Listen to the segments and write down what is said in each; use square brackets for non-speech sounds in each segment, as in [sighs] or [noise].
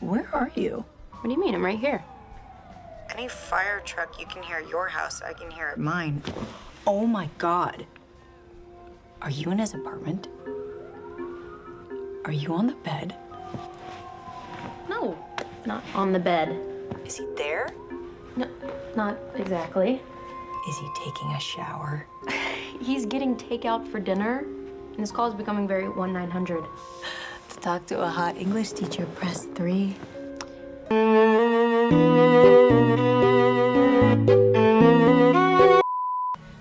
Where are you? What do you mean? I'm right here. Any fire truck you can hear at your house, I can hear at mine. Oh my god. Are you in his apartment? Are you on the bed? No, not on the bed. Is he there? No, not exactly. Is he taking a shower? [laughs] He's getting takeout for dinner, and this call is becoming very 1 900. [laughs] To talk to a hot English teacher, press three.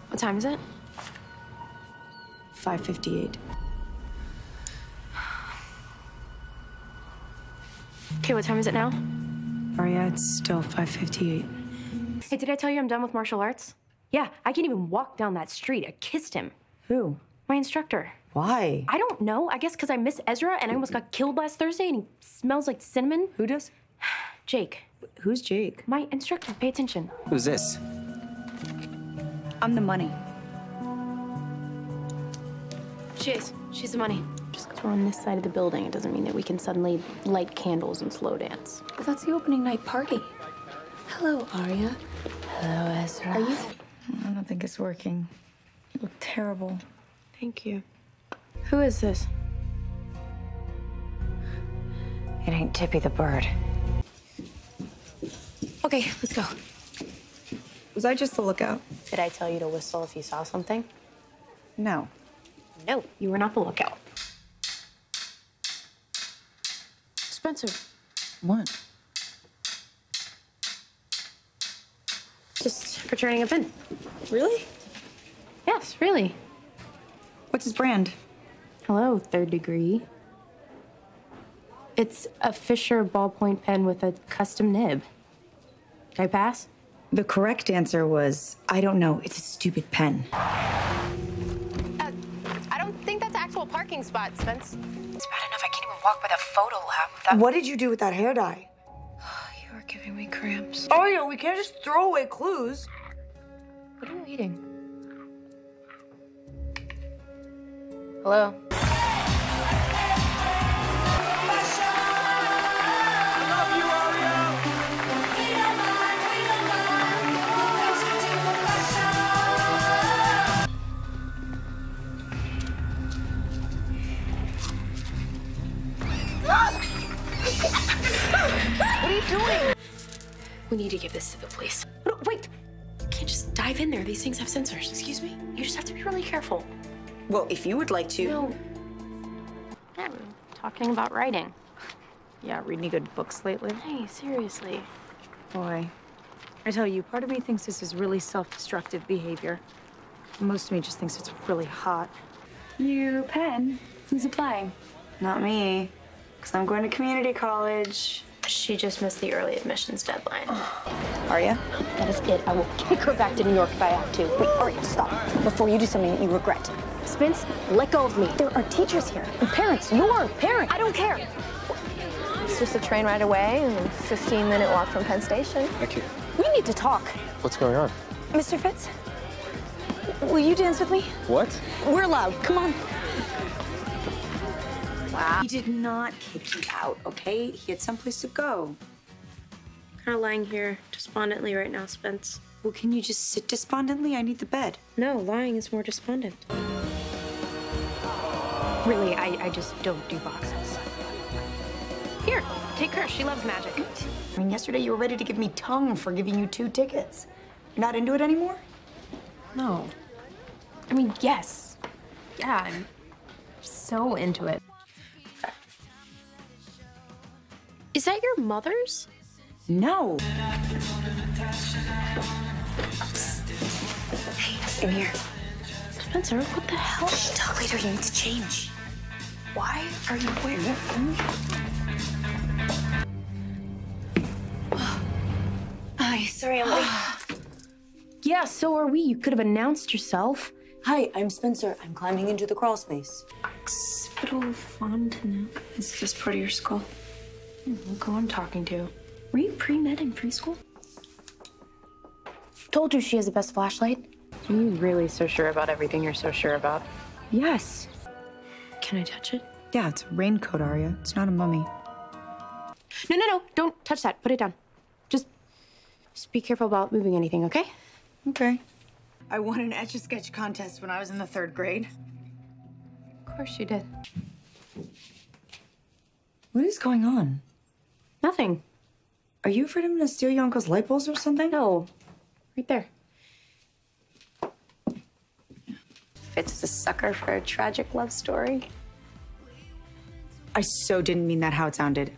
What time is it? 558. Okay, what time is it now? Aria, it's still 558. Hey, did I tell you I'm done with martial arts? Yeah, I can't even walk down that street. I kissed him. Who? My instructor. Why? I don't know. I guess because I miss Ezra and I almost got killed last Thursday and he smells like cinnamon. Who does? [sighs] Jake, Who's Jake? my instructor. Pay attention. Who's this? I'm the money. She is. She's the money. Just because we're on this side of the building, it doesn't mean that we can suddenly light candles and slow dance. But that's the opening night party. Hello, Aria. Hello, Ezra. Are you? I don't think it's working. You look terrible. Thank you. Who is this? It ain't Tippy the bird. Okay, let's go. Was I just the lookout? Did I tell you to whistle if you saw something? No. No, you were not the lookout. Spencer, What? just returning a pin. Really? Yes, really. What's his brand? Hello, third degree. It's a Fisher ballpoint pen with a custom nib. Did I pass? The correct answer was I don't know. It's a stupid pen. Uh, I don't think that's actual parking spot, Spence. It's bad enough I can't even walk by the photo lab. That... What did you do with that hair dye? [sighs] You are giving me cramps. Oh yeah, we can't just throw away clues. What are you eating? Hello? We need to give this to the police. No, wait! You can't just dive in there. These things have sensors. Excuse me? You just have to be really careful. Well, if you would like to. No. Yeah, we're talking about writing. Yeah, read any good books lately? Hey, seriously. Boy, I tell you, part of me thinks this is really self-destructive behavior. Most of me just thinks it's really hot. New pen. Who's applying? Not me, because I'm going to community college. She just missed the early admissions deadline. [sighs] Are ya? That is it. I will kick her back to New York if I have to. Wait, Aria, stop. Before you do something that you regret. Spence, let go of me. There are teachers here and parents. Your parents. I don't care. It's just a train ride away and a 15 minute walk from Penn Station. Thank you. We need to talk. What's going on? Mr. Fitz, will you dance with me? What? We're loud. Come on. He did not kick you out, okay? He had someplace to go. Kind of lying here despondently right now, Spence. Well, can you just sit despondently? I need the bed. No, lying is more despondent. Really, I, I just don't do boxes. Here, take her. She loves magic. I mean, yesterday you were ready to give me tongue for giving you two tickets. You're not into it anymore? No. I mean, yes. Yeah, I'm so into it. Is that your mother's? No. In here. Spencer, what the hell? Shh, talk later. You need to change. Why are you wearing it? [sighs] Hi, sorry I'm late. [sighs] Yeah, so are we. You could have announced yourself. Hi, I'm Spencer. I'm climbing into the crawl space. Hospital Fontenelle. Is this part of your skull? Look who I'm talking to. Were you pre-med in preschool? Told you she has the best flashlight. Are you really so sure about everything you're so sure about? Yes. Can I touch it? Yeah, it's a raincoat, Aria. It's not a mummy. No, no, no. Don't touch that. Put it down. Just, just be careful about moving anything, okay? Okay. I won an etch a sketch contest when I was in the third grade. Of course you did. What is going on? Nothing. Are you afraid I'm gonna steal your uncle's light bulbs or something? No. Right there. Fitz is a sucker for a tragic love story. I so didn't mean that how it sounded.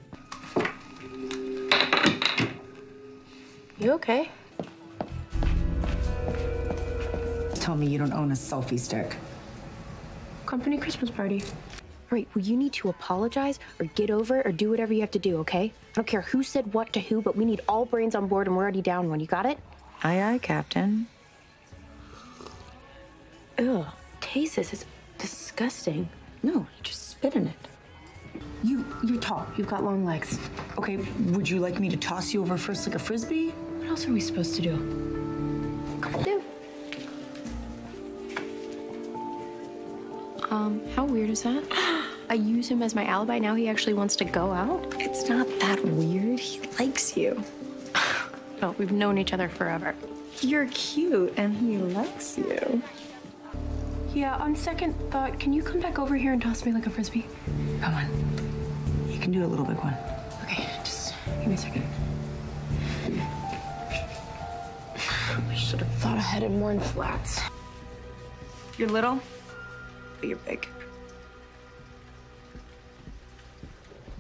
You okay? Tell me you don't own a selfie stick. Company Christmas party. All right, well, you need to apologize or get over it or do whatever you have to do, okay? I don't care who said what to who, but we need all brains on board and we're already down one. You got it? Aye, aye, Captain. Ugh, taste this. It's disgusting. No, you just spit in it. You, you're tall. You've got long legs. Okay, would you like me to toss you over first like a frisbee? What else are we supposed to do? Come on, do. Um, how weird is that? [gasps] [gasps] [gasps] I use him as my alibi. Now he actually wants to go out. It's not that weird. He likes you. [sighs] No, we've known each other forever. You're cute and he likes you. Yeah, on second thought, can you come back over here and toss me like a frisbee? Come on. You can do a little big one. Okay, just give me a second. I should have thought ahead and worn flats. You're little, but you're big.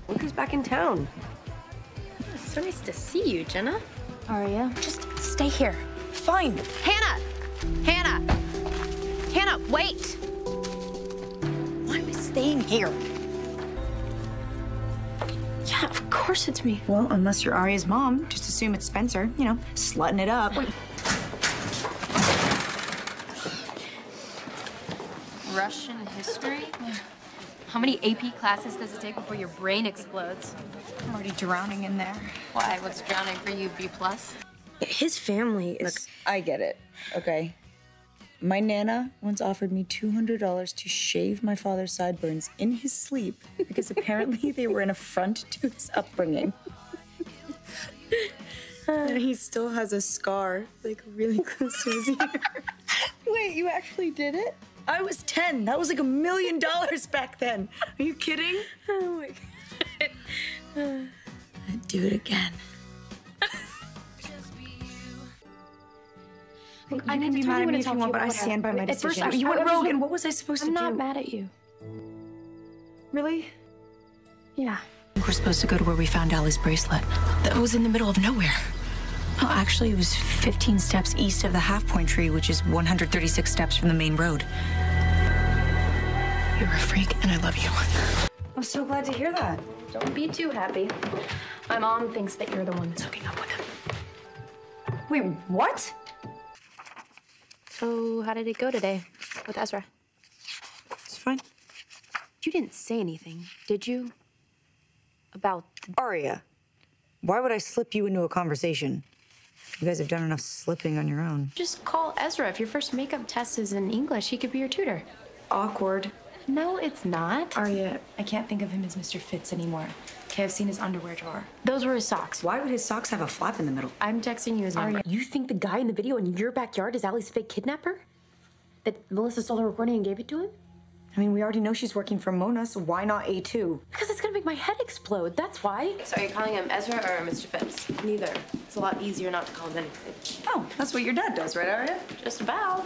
Look who's back in town. It's so nice to see you, Jenna. Aria, Just stay here. Fine. Hanna! Hanna! Hanna, wait! Why am I staying here? Yeah, of course it's me. Well, unless you're Aria's mom, just assume it's Spencer. You know, slutting it up. Wait. Russian history? How many AP classes does it take before your brain explodes? I'm already drowning in there. Why? What's drowning for you? B plus? His family is. Look, I get it. Okay. My nana once offered me $200 to shave my father's sideburns in his sleep because apparently they were an affront to his upbringing. [laughs] and he still has a scar, like really close to his ear. Wait, you actually did it? I was 10. That was like a million dollars back then. Are you kidding? [laughs] Oh my god. I'd do it again. [laughs] Look, I you need can to be tell mad you at when me if you want, but I stand by my At first, decision. You went rogue, and what was I supposed I'm to do? I'm not mad at you. Really? Yeah. We're supposed to go to where we found Ali's bracelet. That was in the middle of nowhere. Oh, actually, it was 15 steps east of the half point tree, which is 136 steps from the main road. You're a freak, and I love you. I'm so glad to hear that. Don't be too happy. My mom thinks that you're the one that's hooking up with him. Wait, what? So, how did it go today with Ezra? It's fine. You didn't say anything, did you? About the Aria, why would I slip you into a conversation? You guys have done enough slipping on your own. Just call Ezra. If your first makeup test is in English, he could be your tutor. Awkward. No, it's not. Aria, I can't think of him as Mr. Fitz anymore. Okay, I've seen his underwear drawer. Those were his socks. Why would his socks have a flap in the middle? I'm texting you his number. You think the guy in the video in your backyard is Ali's fake kidnapper? That Melissa stole the recording and gave it to him? I mean, we already know she's working for Mona, so why not A2? Because it's gonna make my head explode. That's why. So are you calling him Ezra or Mr. Fitz? Neither. It's a lot easier not to call him anything. Oh, that's what your dad does, right, Aria? Just about.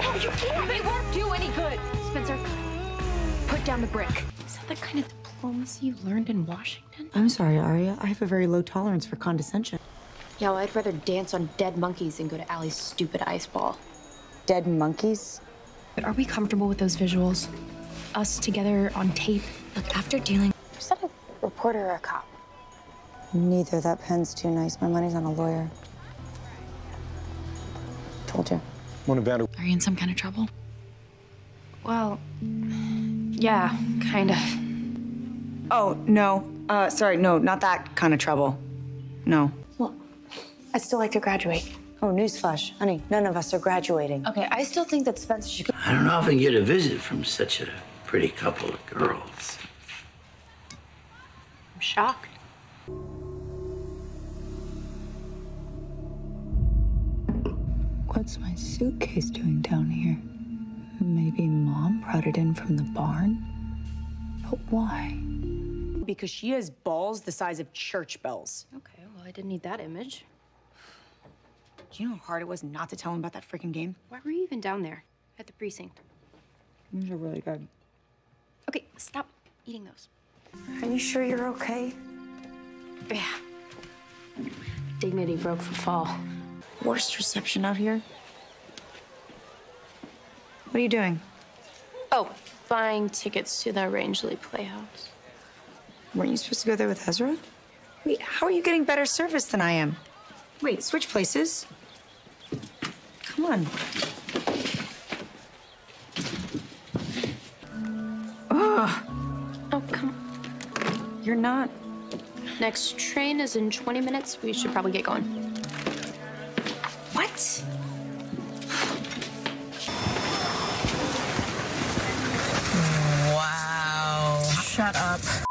Oh, you can't. It won't do any good. Spencer, put down the brick. Is that the kind of diplomacy you learned in Washington? I'm sorry, Aria. I have a very low tolerance for condescension. Yeah, well, I'd rather dance on dead monkeys than go to Ali's stupid ice ball. Dead monkeys? But are we comfortable with those visuals? Us together on tape? Look, after dealing. Is that a reporter or a cop? Neither. That pen's too nice. My money's on a lawyer. Told you. Mona Vander. Are you in some kind of trouble? Well, yeah, kind of. Oh, no. Uh, sorry, no, not that kind of trouble. No. Well, I'd still like to graduate. Oh, newsflash. Honey, none of us are graduating. Okay, I still think that Spencer should. I don't often get a visit from such a pretty couple of girls. I'm shocked. What's my suitcase doing down here? Maybe mom brought it in from the barn? But why? Because she has balls the size of church bells. Okay, well, I didn't need that image. Do you know how hard it was not to tell him about that freaking game? Why were you even down there at the precinct? These are really good. Okay, stop eating those. Are you sure you're okay? Yeah. Dignity broke for fall. Worst reception out here. What are you doing? Oh, buying tickets to the Rangeley Playhouse. Weren't you supposed to go there with Ezra? Wait, how are you getting better service than I am? Wait, switch places. Come on. Ugh, Oh, come. you're not. Next train is in 20 minutes. We should probably get going. What? Wow. Shut up.